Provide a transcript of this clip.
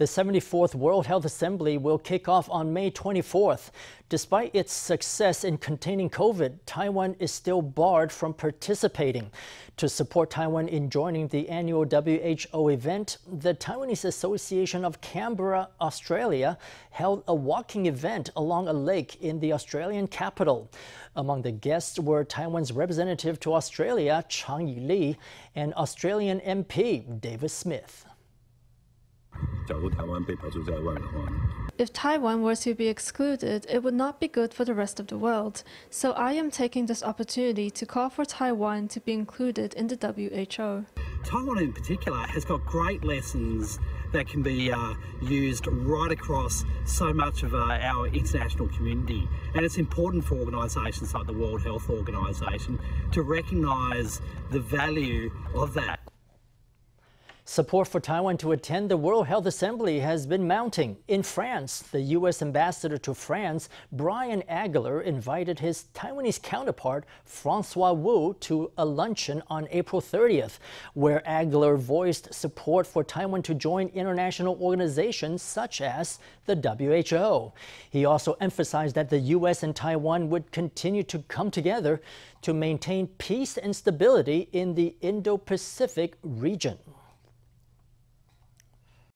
The 74th World Health Assembly will kick off on May 24th. Despite its success in containing COVID, Taiwan is still barred from participating. To support Taiwan in joining the annual WHO event, the Taiwanese Association of Canberra, Australia, held a walking event along a lake in the Australian capital. Among the guests were Taiwan's representative to Australia, Charng Yii-Lih, and Australian MP David Smith. If Taiwan were to be excluded, it would not be good for the rest of the world. So I am taking this opportunity to call for Taiwan to be included in the WHO. Taiwan, in particular, has got great lessons that can be uh, used right across so much of uh, our international community. And it's important for organisations like the World Health Organisation to recognise the value of that. Support for Taiwan to attend the World Health Assembly has been mounting. In France, the U.S. ambassador to France, Brian Aggeler, invited his Taiwanese counterpart, Francois Wu, to a luncheon on April 30th, where Aggeler voiced support for Taiwan to join international organizations such as the WHO. He also emphasized that the U.S. and Taiwan would continue to come together to maintain peace and stability in the Indo Pacific region.